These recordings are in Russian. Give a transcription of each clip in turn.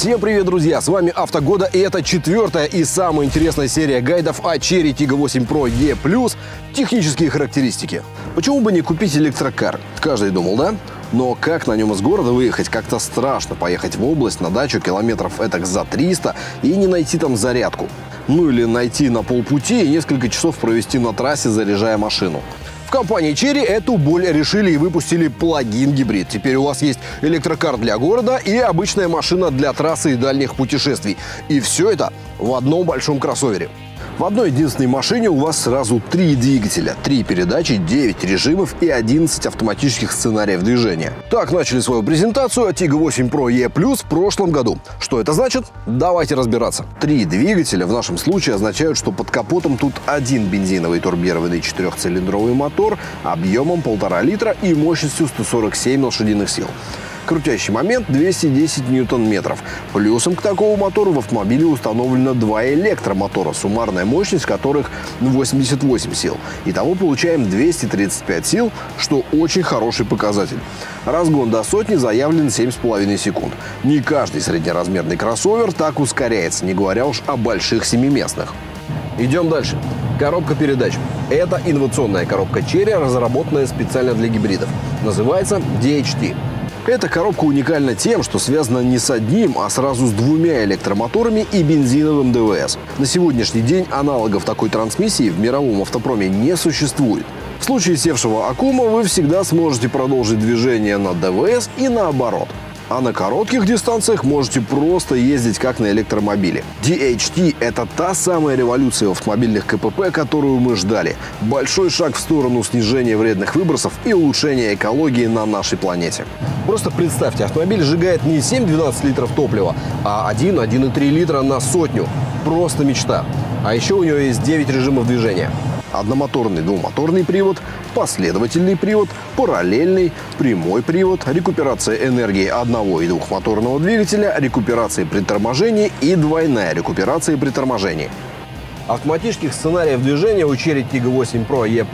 Всем привет, друзья! С вами Автогода, и это четвертая и самая интересная серия гайдов о Cherry Tiggo 8 Pro E+. Технические характеристики. Почему бы не купить электрокар? Каждый думал, да? Но как на нем из города выехать? Как-то страшно поехать в область на дачу километров этак за 300 и не найти там зарядку. Ну или найти на полпути и несколько часов провести на трассе, заряжая машину. В компании Cherry эту боль решили и выпустили плагин-гибрид. Теперь у вас есть электрокар для города и обычная машина для трассы и дальних путешествий. И все это в одном большом кроссовере. В одной единственной машине у вас сразу три двигателя, три передачи, 9 режимов и 11 автоматических сценариев движения. Так начали свою презентацию от Tiggo 8 Pro E Plus в прошлом году. Что это значит? Давайте разбираться. Три двигателя в нашем случае означают, что под капотом тут один бензиновый турбированный четырехцилиндровый мотор объемом полтора литра и мощностью 147 лошадиных сил. Крутящий момент 210 ньютон-метров. Плюсом к такому мотору в автомобиле установлено два электромотора, суммарная мощность которых 88 сил. Итого получаем 235 сил, что очень хороший показатель. Разгон до сотни заявлен 7,5 секунд. Не каждый среднеразмерный кроссовер так ускоряется, не говоря уж о больших семиместных. Идем дальше. Коробка передач. Это инновационная коробка Cherry, разработанная специально для гибридов. Называется DHT. Эта коробка уникальна тем, что связана не с одним, а сразу с двумя электромоторами и бензиновым ДВС. На сегодняшний день аналогов такой трансмиссии в мировом автопроме не существует. В случае севшего аккума вы всегда сможете продолжить движение на ДВС и наоборот а на коротких дистанциях можете просто ездить как на электромобиле. DHT – это та самая революция в автомобильных КПП, которую мы ждали. Большой шаг в сторону снижения вредных выбросов и улучшения экологии на нашей планете. Просто представьте, автомобиль сжигает не 7-12 литров топлива, а 1-1,3 литра на сотню. Просто мечта. А еще у него есть 9 режимов движения одномоторный двумоторный привод, последовательный привод, параллельный, прямой привод, рекуперация энергии одного и двухмоторного двигателя, рекуперация при торможении и двойная рекуперация при торможении. Автоматических сценариев движения у Cherry Tiggo 8 Pro E+,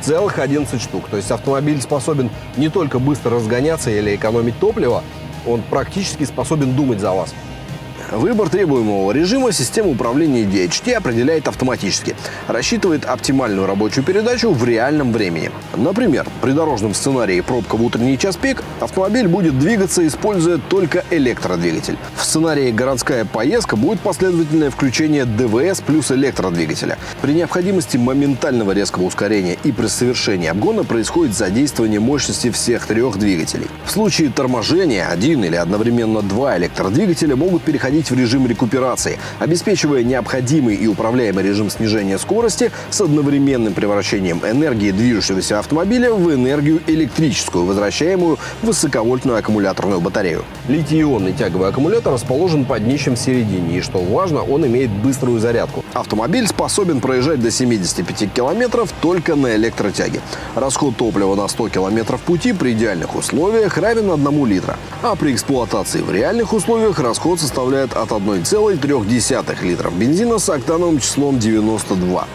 целых 11 штук. То есть автомобиль способен не только быстро разгоняться или экономить топливо, он практически способен думать за вас. Выбор требуемого режима система управления DHT определяет автоматически. Рассчитывает оптимальную рабочую передачу в реальном времени. Например, при дорожном сценарии пробка в утренний час пик автомобиль будет двигаться, используя только электродвигатель. В сценарии городская поездка будет последовательное включение ДВС плюс электродвигателя. При необходимости моментального резкого ускорения и при совершении обгона происходит задействование мощности всех трех двигателей. В случае торможения один или одновременно два электродвигателя могут переходить переходить в режим рекуперации, обеспечивая необходимый и управляемый режим снижения скорости с одновременным превращением энергии движущегося автомобиля в энергию электрическую, возвращаемую в высоковольтную аккумуляторную батарею. Литий-ионный тяговый аккумулятор расположен под днищем в середине, и, что важно, он имеет быструю зарядку. Автомобиль способен проезжать до 75 километров только на электротяге. Расход топлива на 100 километров пути при идеальных условиях равен 1 литра, а при эксплуатации в реальных условиях расход составляет составляет от 1,3 литров бензина с октановым числом 92.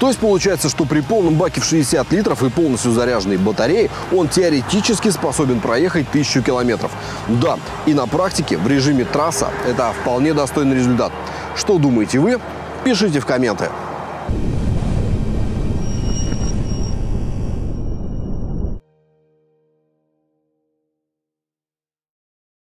То есть получается, что при полном баке в 60 литров и полностью заряженной батареей он теоретически способен проехать 1000 километров. Да, и на практике в режиме трасса это вполне достойный результат. Что думаете вы? Пишите в комменты.